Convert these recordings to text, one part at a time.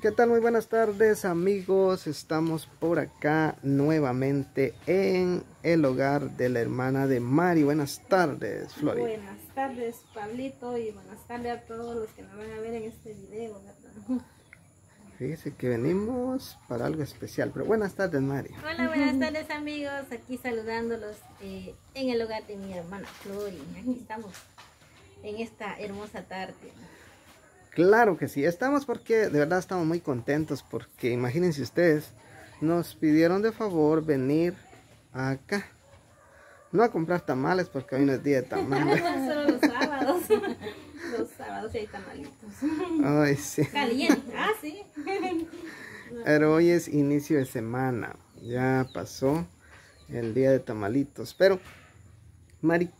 ¿Qué tal? Muy buenas tardes amigos. Estamos por acá nuevamente en el hogar de la hermana de Mari. Buenas tardes, Flori. Buenas tardes, Pablito, y buenas tardes a todos los que nos van a ver en este video, ¿verdad? Fíjese que venimos para algo especial, pero buenas tardes, Mari. Hola, buenas tardes amigos, aquí saludándolos eh, en el hogar de mi hermana Flori. Aquí estamos en esta hermosa tarde. Claro que sí, estamos porque de verdad estamos muy contentos porque imagínense ustedes, nos pidieron de favor venir acá. No a comprar tamales porque hoy no es día de tamales. Solo los sábados. Los sábados hay tamalitos. Ay, sí. Caliente, ah, sí. Pero hoy es inicio de semana. Ya pasó el día de tamalitos. Pero, Mari,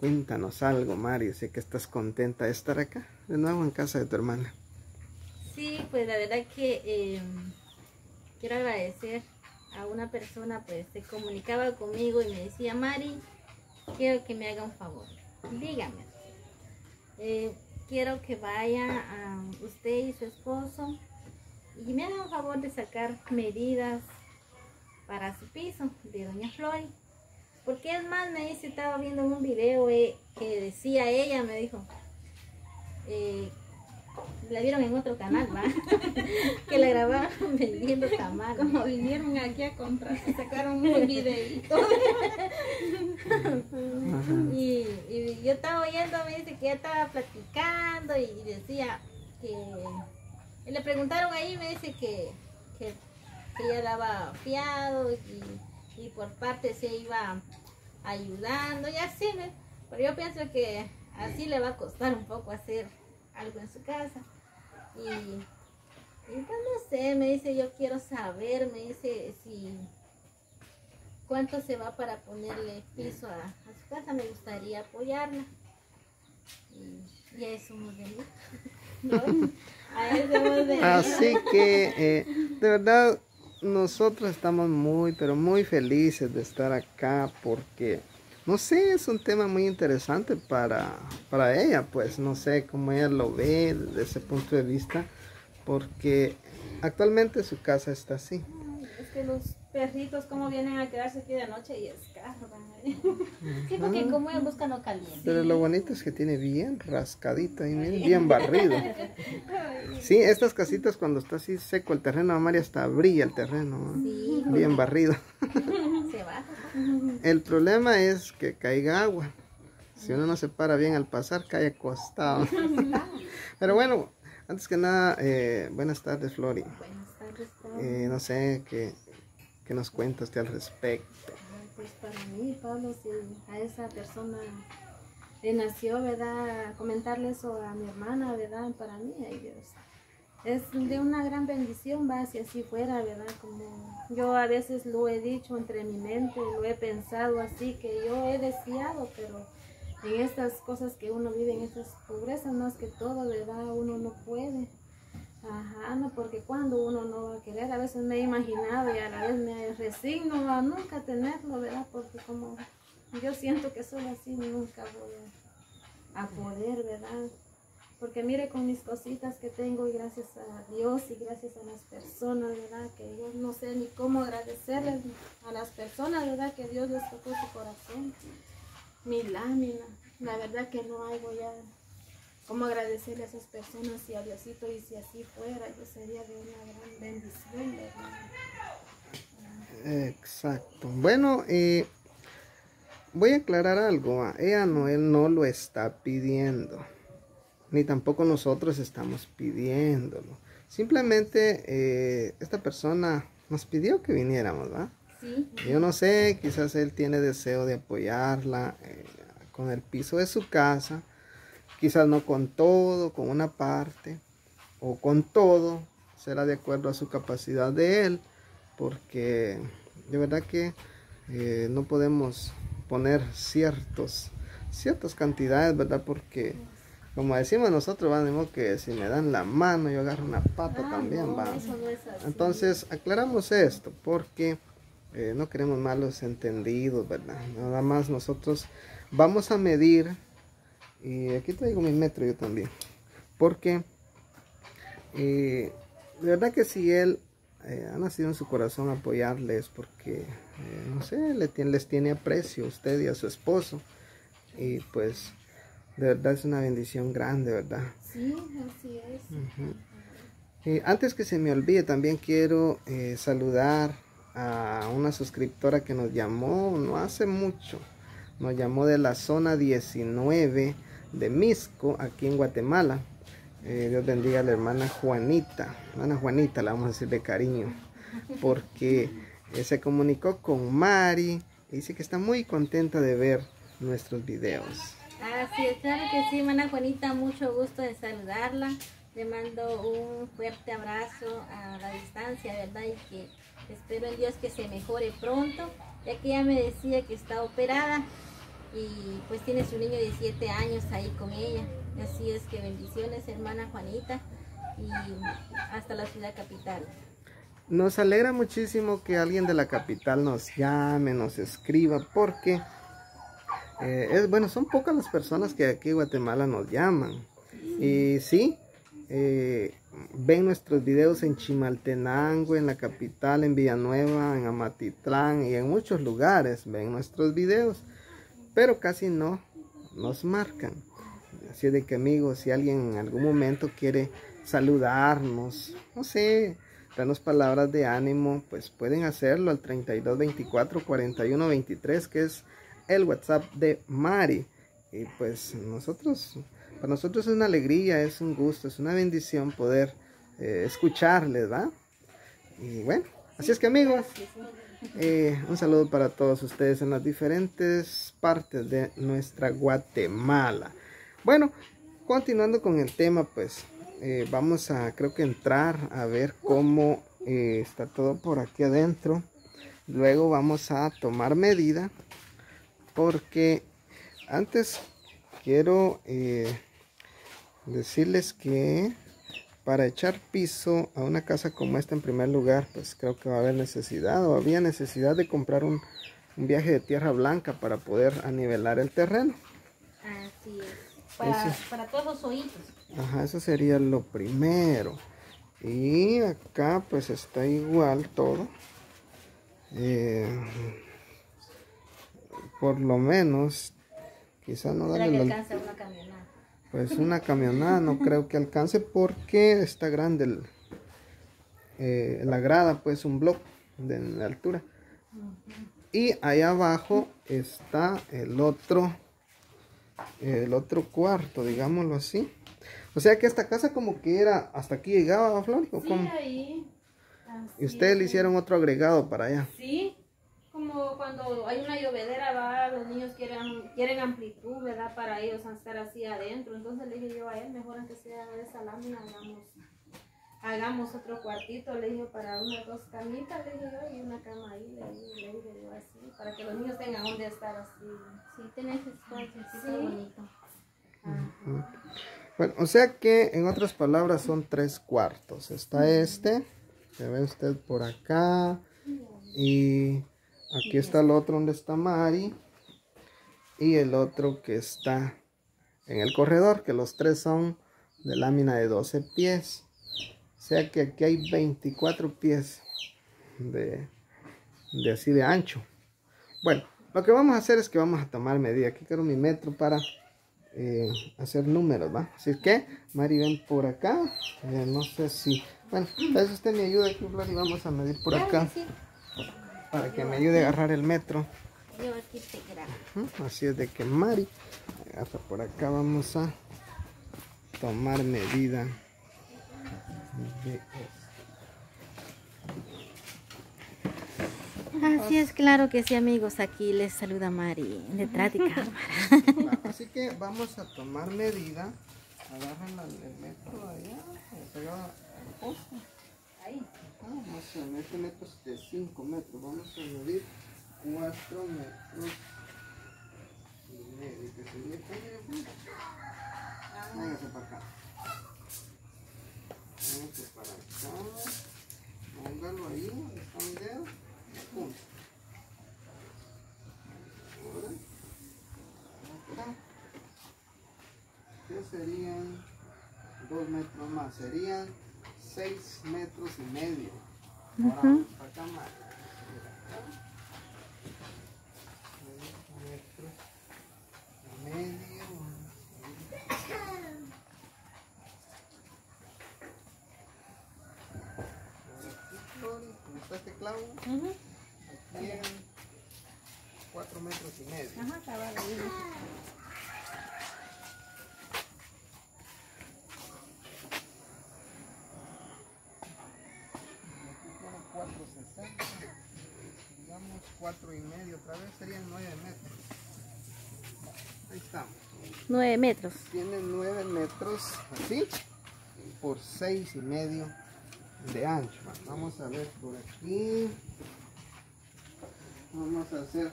cuéntanos algo, Mari. Sé que estás contenta de estar acá, de nuevo en casa de tu hermana. Sí, pues la verdad que eh, quiero agradecer a una persona, pues se comunicaba conmigo y me decía, Mari, quiero que me haga un favor. Dígame. Eh, quiero que vaya a usted y su esposo y me hagan un favor de sacar medidas para su piso de Doña Flori. Porque es más, me dice, estaba viendo un video eh, que decía ella, me dijo, eh, la vieron en otro canal, ¿va? que la grabaron vendiendo tamales. Como vinieron aquí a comprar, sacaron un videito. y, y, yo estaba oyendo, me dice que ella estaba platicando y decía que... Y le preguntaron ahí, me dice que, que, ella daba fiado y, y, por parte se iba ayudando y así, pero yo pienso que así le va a costar un poco hacer algo en su casa. Y, y pues no sé, me dice, yo quiero saber, me dice, si cuánto se va para ponerle piso a, su casa, me gustaría apoyarla. Y, a eso hemos venido. Así que, eh, de verdad, nosotros estamos muy, pero muy felices de estar acá porque no sé, es un tema muy interesante para, para ella, pues no sé cómo ella lo ve desde ese punto de vista, porque actualmente su casa está así. Es que los perritos como vienen a quedarse aquí de noche y escarban. Sí, porque como ellos buscan lo caliente. Pero lo bonito es que tiene bien rascadito y bien, barrido. Sí, estas casitas cuando está así seco el terreno, María hasta brilla el terreno, bien barrido. El problema es que caiga agua. Si uno no se para bien al pasar, cae acostado. Pero bueno, antes que nada, eh, buenas tardes, Flori. Buenas tardes, eh, no sé qué, qué nos cuentas al respecto. Pues para mí, Pablo, si a esa persona le nació, ¿verdad? Comentarle eso a mi hermana, ¿verdad? Para mí, ay Dios es de una gran bendición, va, si así fuera, ¿verdad? Como yo a veces lo he dicho entre mi mente, lo he pensado así, que yo he deseado, pero en estas cosas que uno vive, en estas pobrezas más que todo, ¿verdad? Uno no puede. Ajá, no, porque cuando uno no va a querer, a veces me he imaginado y a la vez me resigno a nunca tenerlo, ¿verdad? Porque como yo siento que solo así nunca voy a poder, ¿verdad? Porque mire con mis cositas que tengo y gracias a Dios y gracias a las personas, ¿verdad? Que yo no sé ni cómo agradecerles a las personas, ¿verdad? Que Dios les tocó su corazón. Mi lámina. La verdad que no hay ya cómo agradecerle a esas personas y a Diosito y si así fuera, yo sería de una gran bendición, ¿verdad? Exacto. Bueno, eh, voy a aclarar algo. Ella no, él no lo está pidiendo ni tampoco nosotros estamos pidiéndolo. Simplemente eh, esta persona nos pidió que viniéramos, ¿va? Sí. Yo no sé, quizás él tiene deseo de apoyarla eh, con el piso de su casa, quizás no con todo, con una parte, o con todo, será de acuerdo a su capacidad de él, porque de verdad que eh, no podemos poner ciertos, ciertas cantidades, ¿verdad? Porque como decimos nosotros, va, que si me dan la mano, yo agarro una pata ah, también, va. Entonces, aclaramos esto, porque eh, no queremos malos entendidos, ¿verdad? Nada más nosotros vamos a medir, y aquí traigo mi metro yo también, porque eh, de verdad que si él eh, ha nacido en su corazón apoyarles porque, no sé, le tiene, les tiene aprecio a usted y a su esposo. Y pues, de verdad es una bendición grande, ¿verdad? Sí, así es. Y antes que se me olvide, también quiero eh, saludar a una suscriptora que nos llamó no hace mucho. Nos llamó de la zona 19 de Misco, aquí en Guatemala. Eh, Dios bendiga a la hermana Juanita. Hermana Juanita, la vamos a decir de cariño. Porque eh, se comunicó con Mari y dice que está muy contenta de ver nuestros videos. Así es, claro que sí, hermana Juanita, mucho gusto de saludarla. Le mando un fuerte abrazo a la distancia, ¿verdad? Y que espero en Dios que se mejore pronto, ya que ella me decía que está operada y pues tiene su niño de 7 años ahí con ella. Así es que bendiciones, hermana Juanita, y hasta la ciudad capital. Nos alegra muchísimo que alguien de la capital nos llame, nos escriba, porque eh, es, bueno, son pocas las personas que aquí en Guatemala nos llaman. Y sí, eh, ven nuestros videos en Chimaltenango, en la capital, en Villanueva, en Amatitlán y en muchos lugares ven nuestros videos, pero casi no nos marcan. Así de que amigos, si alguien en algún momento quiere saludarnos, no sé, darnos palabras de ánimo, pues pueden hacerlo al 32 24 41 23, que es el WhatsApp de Mari. Y pues nosotros, para nosotros es una alegría, es un gusto, es una bendición poder eh, escucharles, ¿va? Y bueno, así es que amigos, eh, un saludo para todos ustedes en las diferentes partes de nuestra Guatemala. Bueno, continuando con el tema, pues eh, vamos a, creo que entrar a ver cómo eh, está todo por aquí adentro. Luego vamos a tomar medida porque antes quiero eh, decirles que para echar piso a una casa como esta en primer lugar, pues creo que va a haber necesidad o había necesidad de comprar un, un viaje de tierra blanca para poder anivelar el terreno. Así es. Para, para todos los oídos. Ajá, eso sería lo primero. Y acá pues está igual todo. Eh, por lo menos, quizá no darle que la- alcance una camionada. pues una camionada no creo que alcance porque está grande el, eh, la grada, pues un bloque de, altura. Y ahí abajo está el otro, el otro cuarto, digámoslo así. O sea que esta casa como que era, hasta aquí llegaba, Flor, ¿o Sí, cómo? ahí. Y ustedes le hicieron otro agregado para allá. Sí, como cuando hay una llovedera, va, los niños quieren, quieren amplitud, ¿verdad? Para ellos estar así adentro. Entonces le dije yo a él, mejor antes sea de esa lámina, hagamos, hagamos otro cuartito, le dije, para unas dos camitas, le dije yo, y una cama ahí, le dije, le dije yo así, para que los niños tengan donde estar así. Sí, tenés espacio, sí, está Sí. bonito. Bueno, o sea que en otras palabras son tres cuartos. Está este, que ve usted por acá. Y aquí está el otro donde está Mari. Y el otro que está en el corredor, que los tres son de lámina de 12 pies. O sea que aquí hay 24 pies de, de así de ancho. Bueno, lo que vamos a hacer es que vamos a tomar medida. Aquí quiero mi metro para eh, hacer números, ¿va? Así que, Mari, ven por acá. Eh, no sé si... Bueno, vez usted me ayuda aquí, y vamos a medir por acá. Para que me ayude a agarrar el metro. Yo aquí te grabo. Ujú, Así es de que Mari, hasta por acá vamos a tomar medida de Así es, claro que sí, amigos. Aquí les saluda Mari, detrás de cámara. Así que vamos a tomar medida. Agarran el metro allá, pegado al poste. Ahí. Vamos a meter metro es de 5 metros. Vamos a medir 4 metros y medio. Que sería. Hágase para acá. Hágase para acá. Póngalo ahí, donde está mi dedo. Pum. Ahora. Acá. ¿Qué serían? 2 metros más. Serían 6 metros y medio. Ahora vamos para acá más. Metros y medio. ¿Dónde está este clavo? Aquí en 4 metros y medio. Ajá, cabal, ahí. Aquí tiene 460. Digamos 4 y medio, otra vez serían 9 metros. Ahí estamos. 9 metros. Tiene 9 metros así por 6 y medio de ancho. Vamos a ver por aquí. Vamos a hacer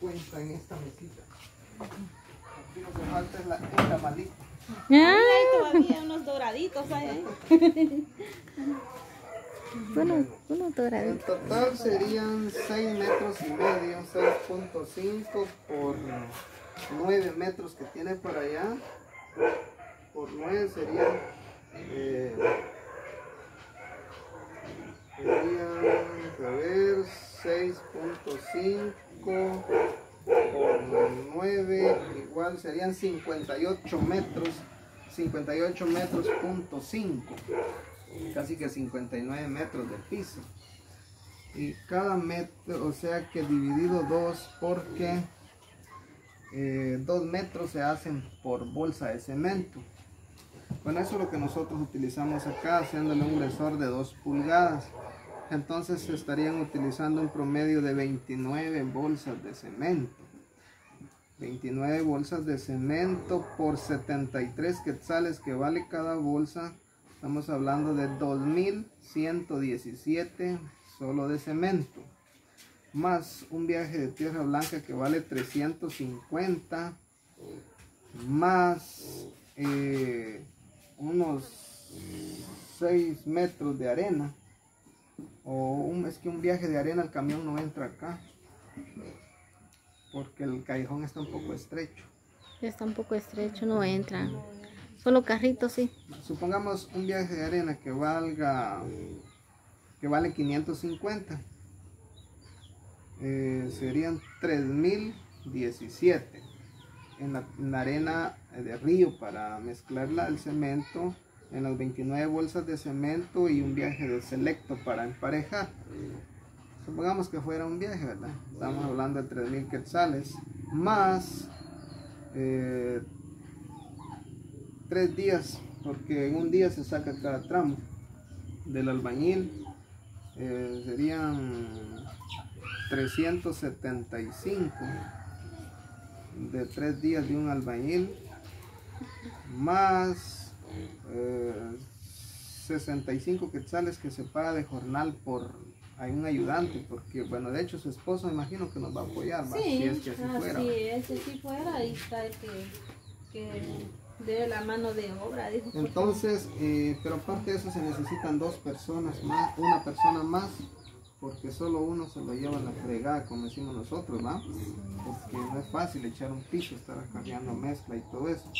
cuenta en esta mesita. Aquí lo que falta es la, es la malita. Ahí hay todavía unos doraditos ahí. ahí. Uno, uno En total serían 6 metros y medio, 6.5 por 9 metros que tiene por allá. Por 9 serían, eh, serían, a ver, 6.5 por 9, igual serían 58 metros, 58 metros punto 5 casi que 59 metros de piso. Y cada metro, o sea que dividido 2 porque 2 metros se hacen por bolsa de cemento. Bueno, eso es lo que nosotros utilizamos acá, haciéndole un grosor de 2 pulgadas. Entonces se estarían utilizando un promedio de 29 bolsas de cemento. 29 bolsas de cemento por 73 quetzales que vale cada bolsa. Estamos hablando de 2117 solo de cemento. Más un viaje de tierra blanca que vale 350. Más eh, unos 6 metros de arena. O un, es que un viaje de arena el camión no entra acá. Porque el callejón está un poco estrecho. Está un poco estrecho, no entra. Solo carritos, sí. Supongamos un viaje de arena que valga que vale 550 eh, serían 3017 en la, en la arena de río para mezclarla el cemento en las 29 bolsas de cemento y un viaje de selecto para emparejar. Supongamos que fuera un viaje verdad estamos hablando de 3000 quetzales más eh, tres días, porque en un día se saca cada tramo del albañil. eh, serían 375 de tres días de un albañil, más eh, 65 quetzales que se paga de jornal por hay un ayudante, porque bueno, de hecho su esposo imagino que nos va a apoyar. Sí, si es que así fuera. así es, si así fuera, ahí está el que, que dé la mano de obra, dijo. Entonces, eh, pero aparte de eso se necesitan dos personas más, una persona más, porque solo uno se lo lleva a la fregada, como decimos nosotros, ¿va? Porque no es fácil echar un piso, estar cambiando mezcla y todo eso.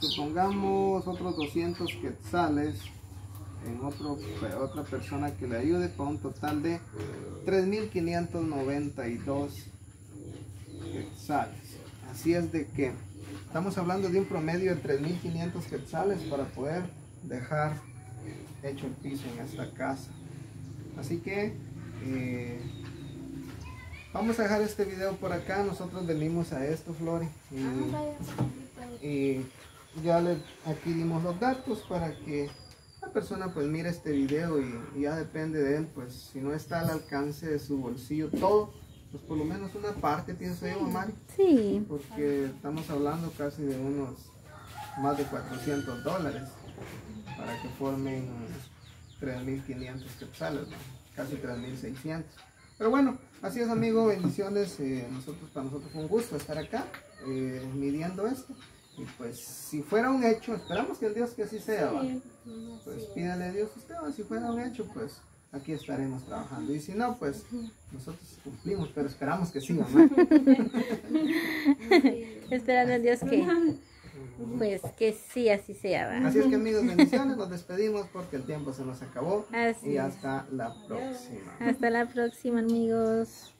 Supongamos otros 200 quetzales en otro, otra persona que le ayude para un total de 3.592 quetzales. Así es de que estamos hablando de un promedio de 3.500 quetzales para poder dejar hecho el piso en esta casa. Así que eh, vamos a dejar este video por acá. Nosotros venimos a esto, Flori. y- Ah, y ya le aquí dimos los datos para que la persona pues mire este video y, y ya depende de él pues si no está al alcance de su bolsillo todo pues por lo menos una parte pienso yo Mari Sí, porque estamos hablando casi de unos más de 400 dólares para que formen 3.500 quetzales, ¿no? casi 3.600. Pero bueno, así es amigo, bendiciones. eh, nosotros, para nosotros fue un gusto estar acá eh, midiendo esto. Y pues si fuera un hecho, esperamos que el Dios que así sea. ¿va? Pues pídale a Dios usted, ¿va? si fuera un hecho, pues aquí estaremos trabajando. Y si no, pues nosotros cumplimos, pero esperamos que sí, mamá. esperando a Dios que Pues que sí, así sea. ¿va? Así es que amigos, bendiciones, nos despedimos porque el tiempo se nos acabó Así y hasta la próxima. Hasta la próxima, amigos.